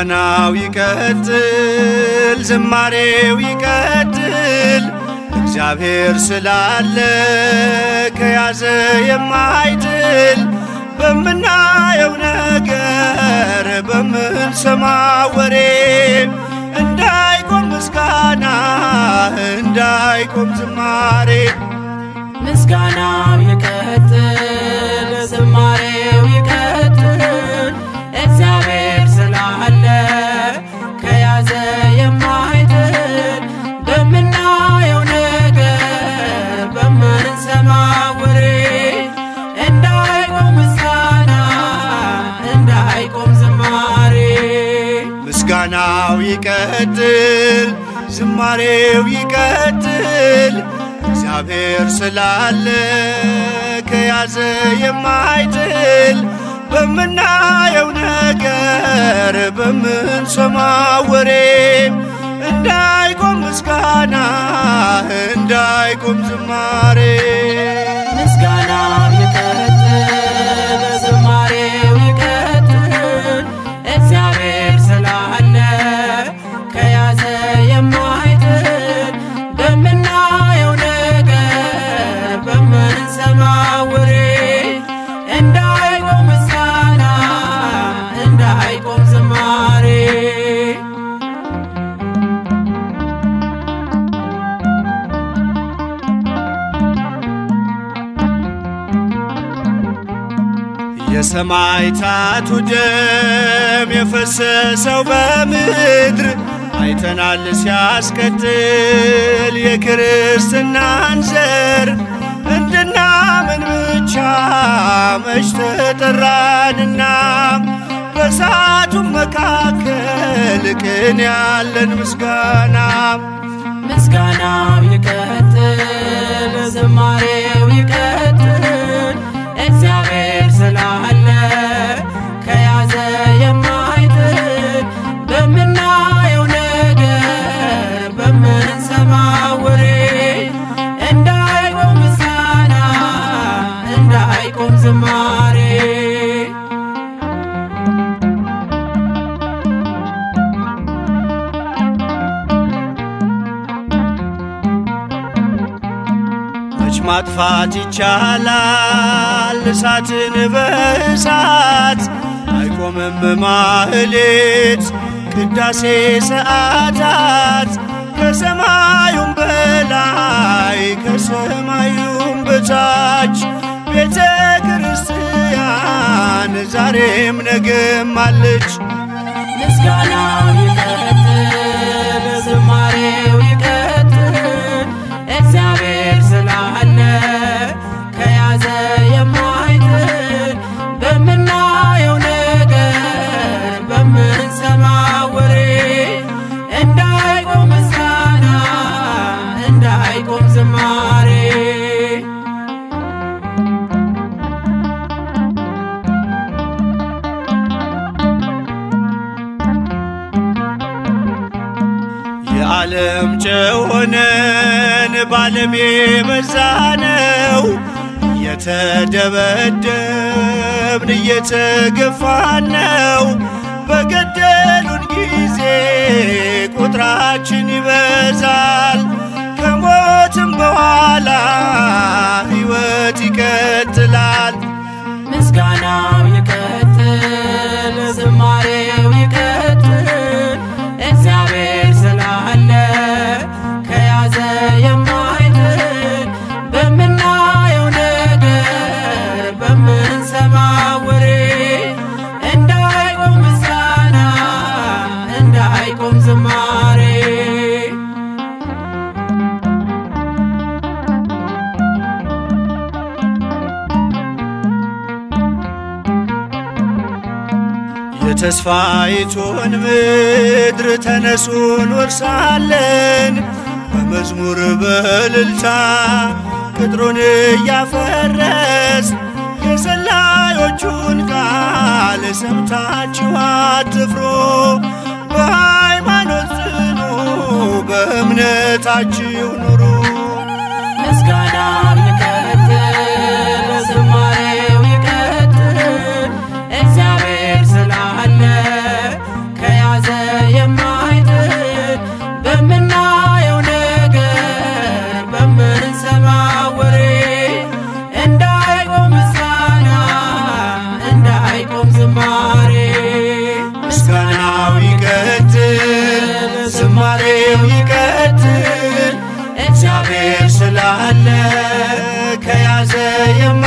ምስጋናው ይቀጥል፣ ዝማሬው ይቀጥል። እግዚአብሔር ስላለ ከያዘ የማይጥል በምናየው ነገር በምንሰማው ወሬ እንዳይቆም ምስጋና እንዳይቆም ዝማሬ ምስጋናው ይቀጥል፣ ዝማሬው ይቀጥል። እግዚአብሔር ስላለ ከያዘ የማይጥል በምናየው ነገር በምንሰማው ወሬ እንዳይቆም ምስጋና እንዳይቆም ዝማሬ የሰማዕታቱ ደም የፈሰሰው በምድር አይተናል ሲያስቀጥል የክርስትናን ዘር እንድናምን ብቻ መች ተጠራንና በእሳቱም መካከል ቅን ያለን ምስጋና ምስጋናው ይቀጥል፣ ዝማሬው ማጥፋት ይቻላል እሳትን በእሳት አይቆምም ማህሌት ቅዳሴ ሰዓታት ከሰማዩም በላይ ከሰማዩም በታች ቤተ ክርስቲያን ዛሬም ነገም አለች። ምስጋናው የዓለም ጨው ሆነን ባለም የበዛነው እየተደበደብን እየተገፋን ነው። በገደሉን ጊዜ ቁጥራችን ይበዛል። ከሞትም በኋላ የተስፋይቱን ምድር ተነሱን ወርሳለን በመዝሙር በእልልታ ቅጥሩን እያፈረስ የሰላዮቹን ቃል ሰምታችሁ አትፍሩ። በሃይማኖት ጽኑ፣ በእምነታችሁ ኑሩ። ምስጋናው ፍሬው ይቀጥል። እግዚአብሔር ስላለ ከያዘ የማ